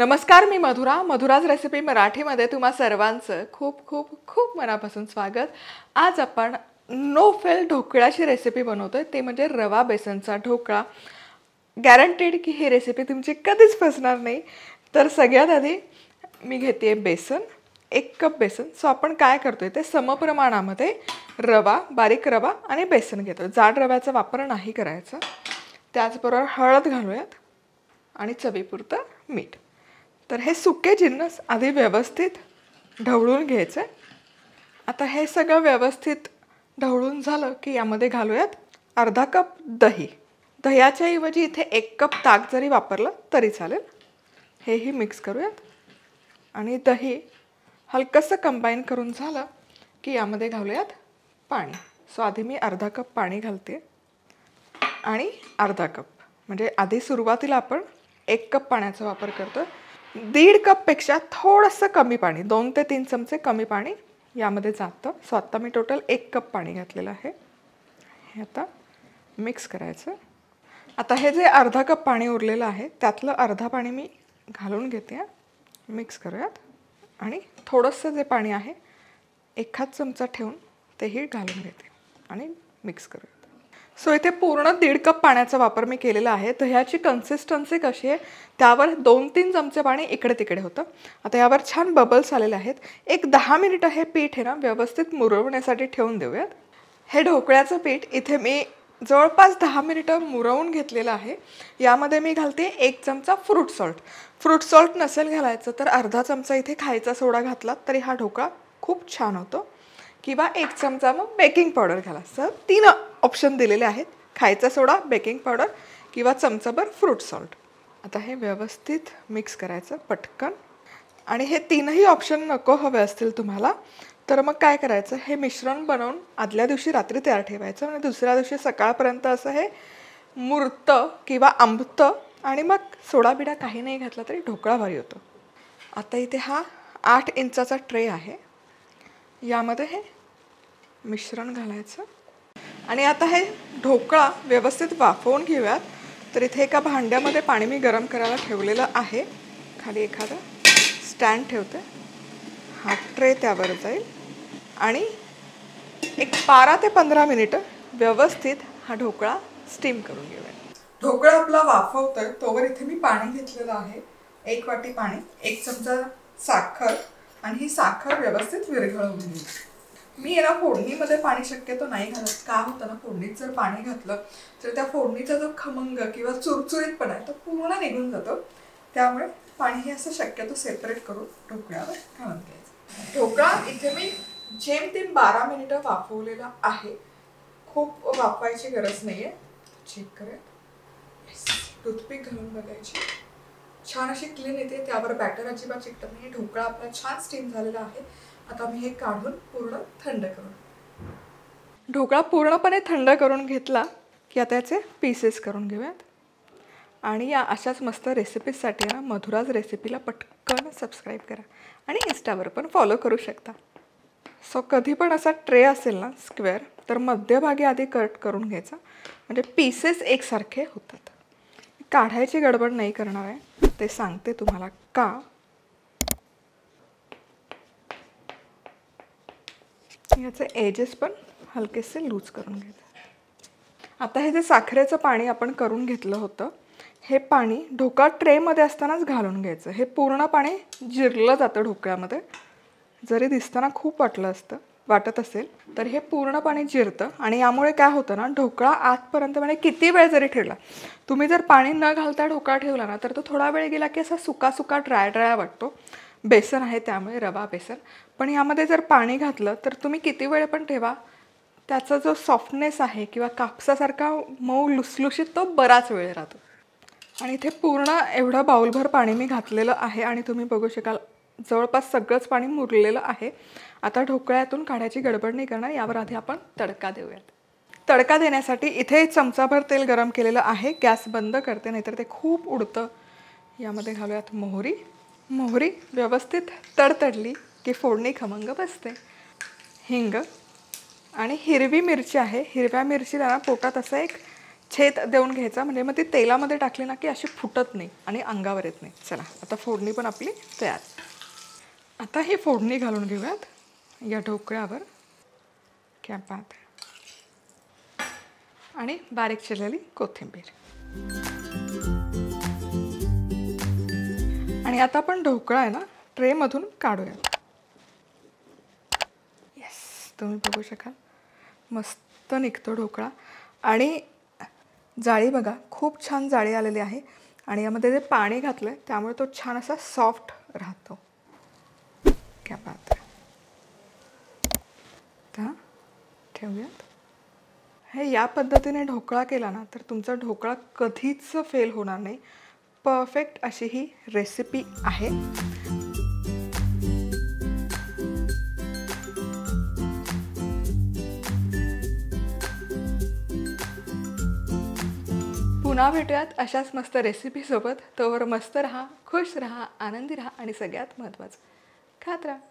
नमस्कार मी मधुरा. मधुराज रेसिपी मराठीमध्ये तुम्हा सर्वांचं खूप खूप खूप मनापासून स्वागत. आज आपण नो फेल ढोकळ्याची रेसिपी बनवतो आहे ते म्हणजे रवा बेसनचा ढोकळा. गॅरंटेड की ही रेसिपी तुमची कधीच फसणार नाही. तर सगळ्यात आधी मी घेते आहे बेसन. एक कप बेसन. सो आपण काय करतो आहे ते समप्रमाणामध्ये रवा बारीक रवा आणि बेसन घेतो जाड रव्याचा वापर नाही करायचा. त्याचबरोबर हळद घालूयात आणि चवीपुरतं मीठ. तर हे सुके जिन्नस आधी व्यवस्थित ढवळून घ्यायचे. आता हे सगळं व्यवस्थित ढवळून झालं की यामध्ये घालूयात अर्धा कप दही. दह्याच्या ऐवजी इथे एक कप ताक जरी वापरलं तरी चालेल. हेही मिक्स करूयात. आणि दही हलकंसं कंबाईन करून झालं की यामध्ये घालूयात पाणी. सो आधी मी अर्धा कप पाणी घालते. आणि अर्धा कप. म्हणजे आधी सुरुवातीला आपण एक कप पाण्याचा वापर करतो दीड कपपेक्षा थोडंसं कमी पाणी दोन ते तीन चमचे कमी पाणी यामध्ये जातं. सो आत्ता मी टोटल एक कप पाणी घातलेलं आहे. हे आता मिक्स करायचं. आता हे जे अर्धा कप पाणी उरलेलं आहे त्यातलं अर्धा पाणी मी घालून घेते. मिक्स करूयात. आणि थोडंसं जे पाणी आहे एखाद चमचा ठेवून तेही घालून घेते. आणि मिक्स करूया सो इथे पूर्ण दीड कप पाण्याचा वापर मी केलेला आहे. तर ह्याची कन्सिस्टन्सी कशी आहे? त्यावर दोन तीन चमचे पाणी इकडे तिकडे होतं. आता यावर छान बबल्स आलेले आहेत. एक दहा मिनिटं हे पीठ आहे ना व्यवस्थित मुरवण्यासाठी ठेवून देऊयात. हे ढोकळ्याचं पीठ इथे मी जवळपास दहा मिनिटं मुरवून घेतलेलं आहे. यामध्ये मी घालते एक चमचा फ्रूट सॉल्ट फ्रूट सॉल्ट नसेल घालायचं तर अर्धा चमचा इथे खायचा सोडा घातला तरी हा ढोकळा खूप छान होतो. किंवा एक चमचा मग बेकिंग पावडर घाला. सर तीन ऑप्शन दिलेले आहेत. खायचा सोडा बेकिंग पावडर किंवा चमचाभर फ्रूट सॉल्ट आता हे व्यवस्थित मिक्स करायचं पटकन. आणि हे तीनही ऑप्शन नको हवे असतील तुम्हाला तर मग काय करायचं? हे मिश्रण बनवून आदल्या दिवशी रात्री तयार ठेवायचं आणि दुसऱ्या दिवशी सकाळपर्यंत असं हे मूर्त किंवा आंबतं आणि मग सोडा बिडा काही नाही घातला तरी ढोकळा भारी होतो. आता इथे हा आठ इंचाचा ट्रे आहे. यामध्ये हे मिश्रण घालायचं. आणि आता हे ढोकळा व्यवस्थित वाफवून घेऊयात. तर इथे एका भांड्यामध्ये पाणी मी गरम करायला ठेवलेलं आहे. खाली एखादा स्टँड ठेवते. हा ट्रे त्यावर जाईल. आणि एक बारा ते पंधरा मिनिटं व्यवस्थित हा ढोकळा स्टीम करून घेऊया ढोकळा आपला वाफवतोय. तोवर इथे मी पाणी घेतलेलं आहे. एक वाटी पाणी एक चमचा साखर आणि ही साखर व्यवस्थित विरघळवून घेऊ मी याला फोडणीमध्ये पाणी शक्यतो नाही घालत. का होतं ना फोडणीत जर पाणी घातलं तर त्या फोडणीचा जो खमंग किंवा चुरचुरीतपणा आहे तो पूर्ण निघून जातो. त्यामुळे पाणी हे असं शक्यतो सेपरेट करून ढोकळ्यावर घालून घ्यायचं. ढोकळा इथे मी जेमतेम बारा मिनिटं वाफवलेला आहे. खूप वाफवायची गरज नाही आहे चेक करेल टूथपिक घालून बघायची. छान अशी क्लीन येते. त्यावर बॅटर अजिबात चिकटत नाही ढोकळा आपला छान स्टीम झालेला आहे. आता मी हे काढून पूर्ण थंड करून ढोकळा पूर्णपणे थंड करून घेतला की आता याचे पीसेस करून घेऊयात. आणि या अशाच मस्त रेसिपीजसाठी ना मधुराज रेसिपीला पटकन सबस्क्राईब करा. आणि इन्स्टावर पण फॉलो करू शकता. सो कधी पण असा ट्रे असेल ना स्क्वेअर तर मध्यभागी आधी कट करून घ्यायचा. म्हणजे पीसेस एकसारखे होतात. काढायची गडबड नाही करणार आहे. ते सांगते तुम्हाला का? याचे एजेस पण हलकेसे लूज करून घ्यायचे आता हे जे साखरेचं पाणी आपण करून घेतलं होतं हे पाणी ढोका ट्रेमध्ये असतानाच घालून घ्यायचं. हे पूर्ण पाणी जिरलं जातं ढोकळ्यामध्ये जरी दिसताना खूप वाटलं असतं वाटत असेल तर हे पूर्ण पाणी जिरतं आणि यामुळे काय होतं ना ढोकळा आतपर्यंत म्हणजे किती वेळ जरी ठेवला तुम्ही जर पाणी न घालता ढोकळा ठेवला ना तर तो थोडा वेळ गेला की असा सुका सुका ड्राय ड्राय वाटतो. बेसन आहे त्यामुळे रवा बेसन. पण यामध्ये जर पाणी घातलं तर तुम्ही किती वेळ पण ठेवा. त्याचा जो सॉफ्टनेस आहे किंवा कापसासारखा मऊ लुसलुशीत तो बराच वेळ राहतो. आणि इथे पूर्ण एवढं बाऊलभर पाणी मी घातलेलं आहे आणि तुम्ही बघू शकाल जवळपास सगळंच पाणी मुरलेलं आहे. आता ढोकळ्यातून काढायची गडबड नाही करणार यावर आधी आपण तडका देऊयात. तडका देण्यासाठी इथे चमचाभर तेल गरम केलेलं आहे. गॅस बंद करते नाहीतर ते खूप उडतं. यामध्ये घालूयात मोहरी. मोहरी व्यवस्थित तडतडली की फोडणी खमंग बसते. हिंग आणि हिरवी मिरची आहे. हिरव्या मिरचीला ना पोटात असं एक छेद देऊन घ्यायचा. म्हणजे मग ती तेलामध्ये टाकली ना की अशी फुटत नाही आणि अंगावर येत नाही. चला आता फोडणी पण आपली तयार. आता ही फोडणी घालून घेऊयात. या ढोकळ्यावर. कॅपात. आणि बारीक चिरलेली कोथिंबीर. आणि आता आपण ढोकळा आहे ना ट्रेमधून काढूयात. येस तुम्ही बघू शकाल. मस्त निघतो ढोकळा. आणि जाळी बघा खूप छान जाळी आलेली आहे. आणि यामध्ये जे पाणी घातलं आहे त्यामुळे तो छान असा सॉफ्ट राहतो. क्या बात आहे ठेवूयात. हे या पद्धतीने ढोकळा केला ना तर तुमचा ढोकळा कधीच फेल होणार नाही. परफेक्ट अशी ही रेसिपी आहे. पुन्हा भेटूयात अशाच मस्त रेसिपीसोबत तोवर मस्त रहा खुश रहा आनंदी राहा आणि सगळ्यात महत्त्वाचं खात राहा